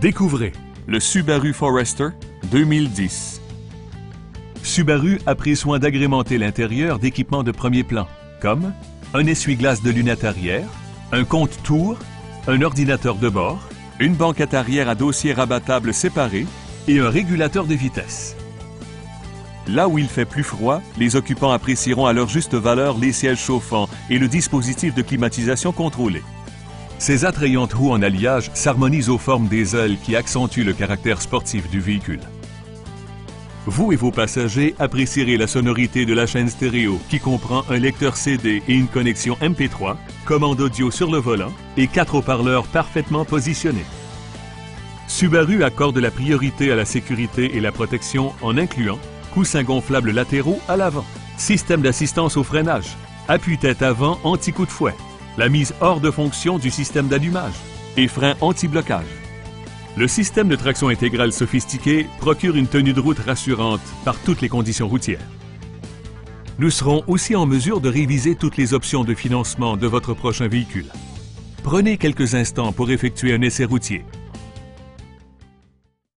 Découvrez le Subaru Forester 2010. Subaru a pris soin d'agrémenter l'intérieur d'équipements de premier plan, comme un essuie-glace de lunettes arrière, un compte tour, un ordinateur de bord, Une banquette arrière à dossier rabattable séparé. et un régulateur de vitesse. Là où il fait plus froid, les occupants apprécieront à leur juste valeur les sièges chauffants et le dispositif de climatisation contrôlé. Ces attrayantes roues en alliage s'harmonisent aux formes des ailes qui accentuent le caractère sportif du véhicule. Vous et vos passagers apprécierez la sonorité de la chaîne stéréo qui comprend un lecteur CD et une connexion MP3, commande audio sur le volant et quatre haut-parleurs parfaitement positionnés. Subaru accorde la priorité à la sécurité et la protection en incluant coussins gonflables latéraux à l'avant, système d'assistance au freinage, appui-tête avant anti-coup de fouet, la mise hors de fonction du système d'allumage et frein anti-blocage. Le système de traction intégrale sophistiqué procure une tenue de route rassurante par toutes les conditions routières. Nous serons aussi en mesure de réviser toutes les options de financement de votre prochain véhicule. Prenez quelques instants pour effectuer un essai routier